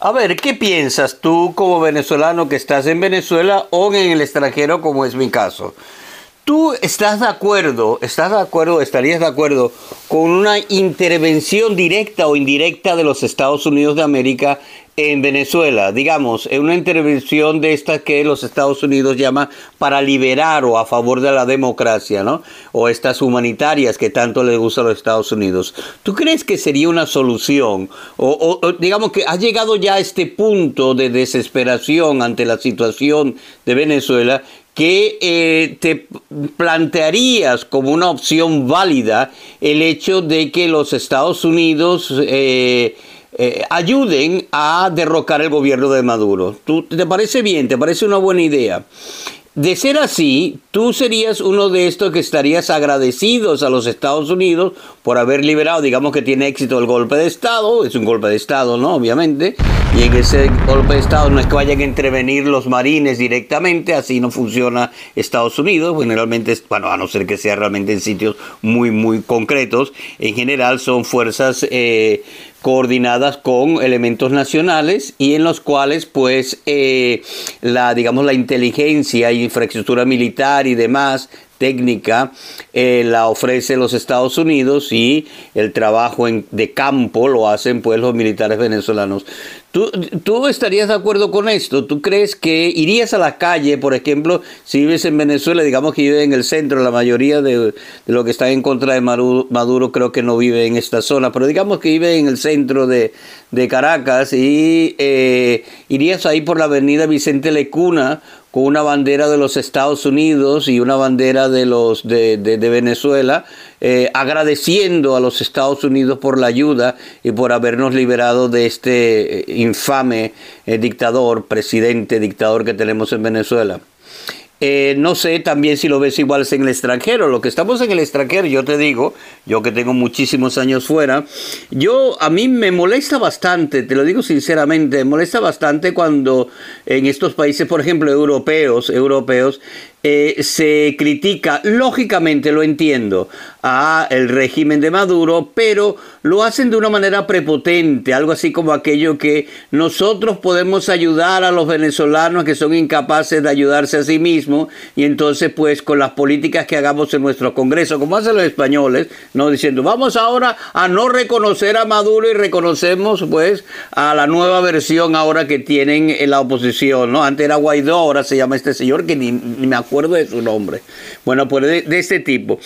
A ver, ¿qué piensas tú como venezolano que estás en Venezuela o en el extranjero, como es mi caso? ¿Tú estás de acuerdo, estás de acuerdo, estarías de acuerdo con una intervención directa o indirecta de los Estados Unidos de América en Venezuela? Digamos, en una intervención de estas que los Estados Unidos llama para liberar o a favor de la democracia, ¿no? O estas humanitarias que tanto les gusta a los Estados Unidos. ¿Tú crees que sería una solución? O, o digamos que ha llegado ya a este punto de desesperación ante la situación de Venezuela que eh, te plantearías como una opción válida el hecho de que los Estados Unidos eh, eh, ayuden a derrocar el gobierno de Maduro. ¿Tú, ¿Te parece bien? ¿Te parece una buena idea? De ser así, tú serías uno de estos que estarías agradecidos a los Estados Unidos por haber liberado, digamos que tiene éxito el golpe de Estado, es un golpe de Estado, ¿no? Obviamente, y en ese golpe de Estado no es que vayan a intervenir los marines directamente, así no funciona Estados Unidos, generalmente, bueno, a no ser que sea realmente en sitios muy, muy concretos, en general son fuerzas... Eh, coordinadas con elementos nacionales y en los cuales pues eh, la digamos la inteligencia y infraestructura militar y demás técnica eh, la ofrece los Estados Unidos y el trabajo de campo lo hacen pues los militares venezolanos. ¿Tú, ¿Tú, estarías de acuerdo con esto? ¿Tú crees que irías a la calle, por ejemplo, si vives en Venezuela, digamos que vive en el centro, la mayoría de, de lo que está en contra de Maduro, creo que no vive en esta zona, pero digamos que vive en el centro de, de Caracas y eh, irías ahí por la avenida Vicente Lecuna con una bandera de los Estados Unidos y una bandera de los de, Venezuela, eh, agradeciendo a los Estados Unidos por la ayuda y por habernos liberado de este eh, infame dictador, presidente, dictador que tenemos en Venezuela. Eh, no sé también si lo ves igual en el extranjero. Lo que estamos en el extranjero, yo te digo, yo que tengo muchísimos años fuera, yo a mí me molesta bastante, te lo digo sinceramente, me molesta bastante cuando en estos países, por ejemplo, europeos, europeos, eh, se critica, lógicamente lo entiendo, a el régimen de Maduro, pero lo hacen de una manera prepotente, algo así como aquello que nosotros podemos ayudar a los venezolanos que son incapaces de ayudarse a sí mismos y entonces pues con las políticas que hagamos en nuestro Congreso, como hacen los españoles, no diciendo vamos ahora a no reconocer a Maduro y reconocemos pues a la nueva versión ahora que tienen en la oposición, ¿no? Antes era Guaidó, ahora se llama este señor que ni, ni me acuerdo acuerdo de su nombre. Bueno, pues de, de este tipo.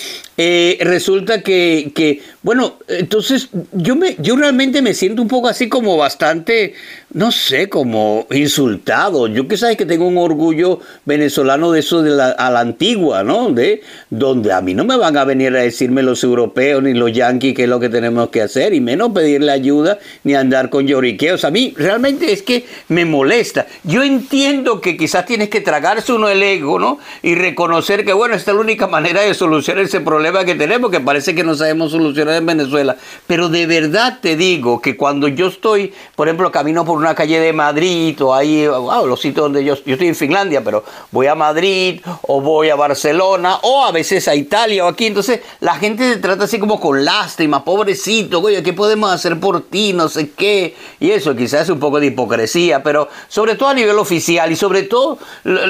Eh, resulta que, que, bueno, entonces yo, me, yo realmente me siento un poco así como bastante, no sé, como insultado. Yo que sabes que tengo un orgullo venezolano de eso de la, a la antigua, ¿no? De donde a mí no me van a venir a decirme los europeos ni los yanquis qué es lo que tenemos que hacer y menos pedirle ayuda ni andar con lloriqueos. A mí realmente es que me molesta. Yo entiendo que quizás tienes que tragarse uno el ego, ¿no? y reconocer que, bueno, esta es la única manera de solucionar ese problema que tenemos, que parece que no sabemos solucionar en Venezuela. Pero de verdad te digo que cuando yo estoy, por ejemplo, camino por una calle de Madrid o ahí, wow, los sitios donde yo, yo estoy en Finlandia, pero voy a Madrid o voy a Barcelona o a veces a Italia o aquí, entonces la gente se trata así como con lástima, pobrecito, oye, ¿qué podemos hacer por ti? No sé qué. Y eso quizás es un poco de hipocresía, pero sobre todo a nivel oficial y sobre todo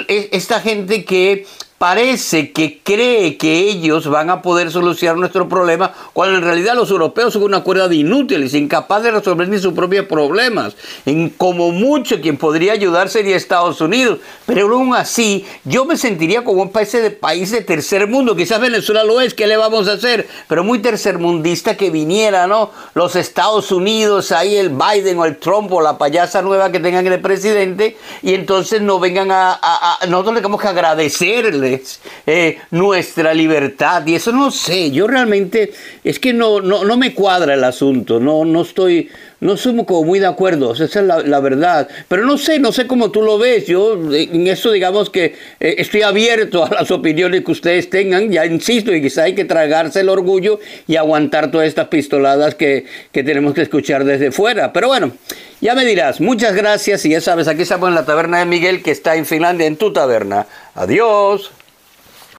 esta gente que parece que cree que ellos van a poder solucionar nuestro problema, cuando en realidad los europeos son una cuerda de inútiles, incapaces de resolver ni sus propios problemas. En como mucho quien podría ayudar sería Estados Unidos, pero aún así yo me sentiría como un país de, país de tercer mundo, quizás Venezuela lo es, ¿qué le vamos a hacer? Pero muy tercermundista que viniera, ¿no? Los Estados Unidos, ahí el Biden o el Trump o la payasa nueva que tengan el presidente, y entonces no vengan a, a, nosotros tenemos que agradecerle eh, nuestra libertad. Y eso no sé, yo realmente es que no, no, no me cuadra el asunto, no, no estoy, no somos como muy de acuerdo, esa es la, verdad. Pero no sé, no sé cómo tú lo ves. Yo en eso digamos que eh, estoy abierto a las opiniones que ustedes tengan. Ya insisto, y quizá hay que tragarse el orgullo y aguantar todas estas pistoladas que, que tenemos que escuchar desde fuera. Pero bueno, ya me dirás, muchas gracias y ya sabes, aquí estamos en la taberna de Miguel que está en Finlandia, en tu taberna. Adiós.